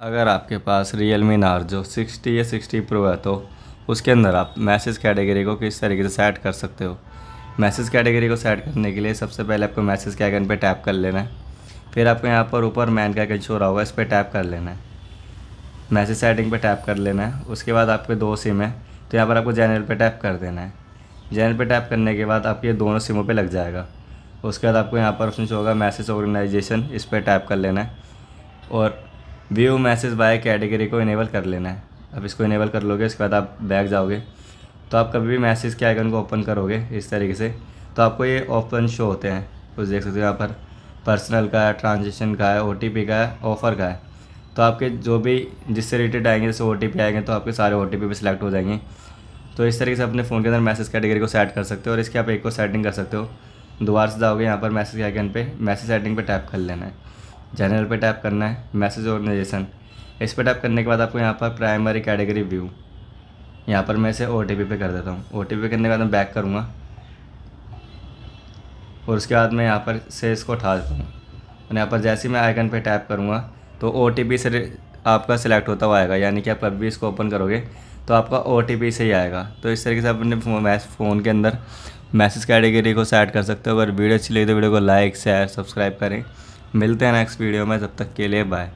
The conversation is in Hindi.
अगर आपके पास रियल मी नार्जो सिक्सटी या सिक्सटी प्रो है तो उसके अंदर आप मैसेज कैटेगरी को किस तरीके से सेट कर सकते हो? मैसेज कैटेगरी को सेट करने के लिए सबसे पहले आपको मैसेज के आइकन पे टैप कर लेना है। फिर आपको यहाँ पर ऊपर मैन का आइकन शो रहा होगा इस पर टैप कर लेना है। मैसेज सेटिंग पे टैप कर लेना है। उसके बाद आपके दो सिम है तो यहाँ पर आपको चैनल पे टैप कर देना है। चैनल पे टैप करने के बाद आपके दोनों सिमों पे लग जाएगा। उसके बाद आपको यहाँ पर ऑप्शन होगा मैसेज ऑर्गेनाइजेशन इस पर टैप कर लेना है। और व्यू मैसेज बाय कैटेगरी को इनेबल कर लेना है। अब इसको इनेबल कर लोगे, उसके बाद आप बैग जाओगे। तो आप कभी भी मैसेज के आइकन को ओपन करोगे इस तरीके से तो आपको ये ऑप्शन शो होते हैं। कुछ देख सकते हो यहाँ पर। पर्सनल का है ट्रांजेक्शन का है ओटीपी का है ऑफ़र का है। तो आपके जो भी, जिससे रिलेटेड आएँगे, जैसे ओ आएँगे तो आपके सारे ओ टी भी सिलेक्ट हो जाएँगे। तो इस तरीके से अपने फ़ोन के अंदर मैसेज कैटेगरी को सेट कर सकते हो, और इसके आप एक को सेटिंग कर सकते हो। दोबारा से जाओगे यहाँ पर मैसेज के आइकन पे मैसेज सेटिंग पे टैप कर लेना है। जनरल पे टैप करना है मैसेज ऑर्गेनाइजेशन इस पर टैप करने के बाद आपको यहाँ पर प्राइमरी कैटेगरी व्यू यहाँ पर मैं इसे ओ टी पे कर देता हूँ. ओ टी करने के बाद मैं बैक करूँगा. और उसके बाद मैं यहाँ पर से इसको उठा देता हूँ. और यहाँ पर जैसे ही मैं आइकन पे टैप करूँगा तो ओ टी से आपका सिलेक्ट होता हुआ आएगा. यानी कि आप कभी भी इसको ओपन करोगे तो आपका ओ से ही आएगा. तो इस तरीके से आप अपने फ़ोन के अंदर मैसेज कैटेगरी को सेट कर सकते हो. अगर वीडियो अच्छी लगी तो वीडियो को लाइक शेयर सब्सक्राइब करें. मिलते हैं नेक्स्ट वीडियो में जब तक के लिए बाय